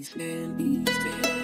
days, man, be.